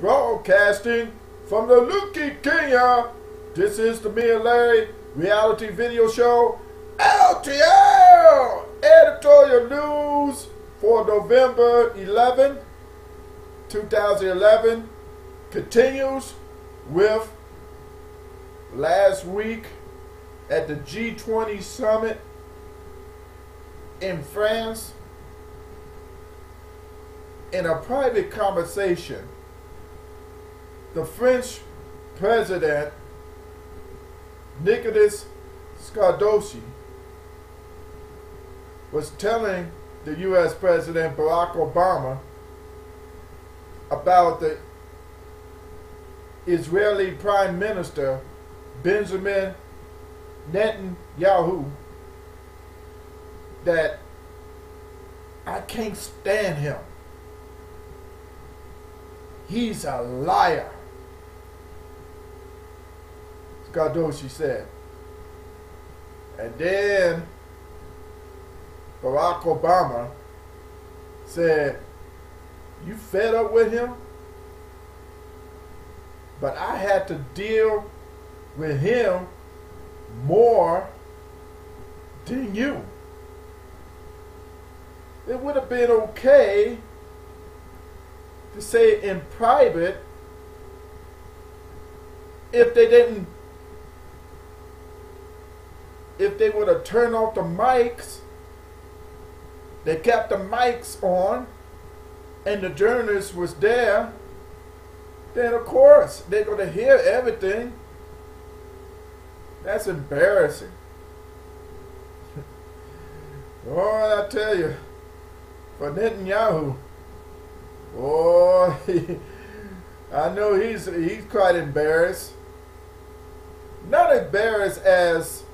Broadcasting from the Luki Kenya. This is the Larry reality video show. LTL editorial news for November 11, 2011 continues with last week at the G20 summit in France in a private conversation, the French president, Nicolas Sarkozy, was telling the U.S. President Barack Obama about the Israeli Prime Minister Benjamin Netanyahu that I can't stand him. He's a liar. Sarkozy said. And then Barack Obama said, You fed up with him? But I had to deal with him more than you. It would have been okay to say in private if they didn't if they would have turned off the mics. They kept the mics on and the journalist was there. Then of course they're going to hear everything. That's embarrassing. Oh i tell you for netanyahu Boy, I know he's he's quite embarrassed. Not embarrassed as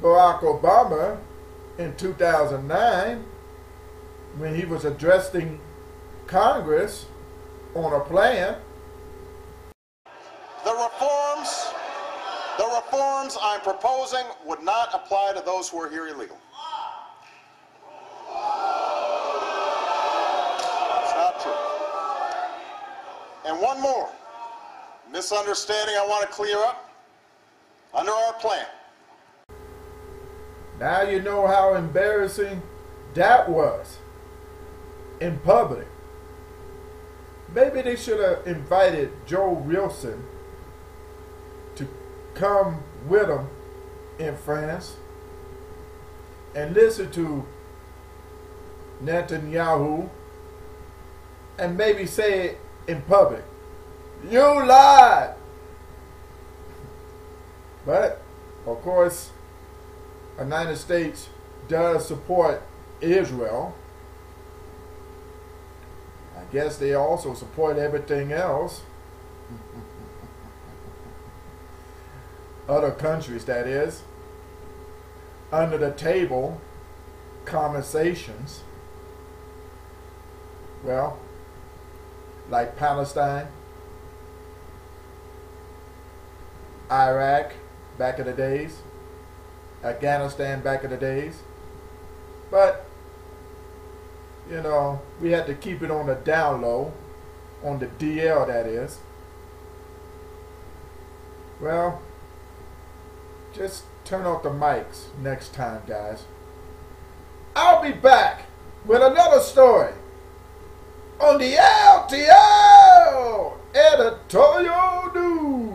Barack Obama in 2009 when he was addressing Congress on a plan. The reforms, the reforms I'm proposing would not apply to those who are here illegal. And one more misunderstanding I want to clear up. Under our plan. Now you know how embarrassing that was in public. Maybe they should have invited Joe Wilson to come with them in France and listen to Netanyahu and maybe say it in public. You lied. But, of course, United States does support Israel. I guess they also support everything else. Other countries, that is. Under the table conversations. Well, like Palestine, Iraq back in the days, Afghanistan back in the days. But, you know, we had to keep it on the down low, on the DL that is. Well, just turn off the mics next time, guys. I'll be back with another story on the LTL Editorial News.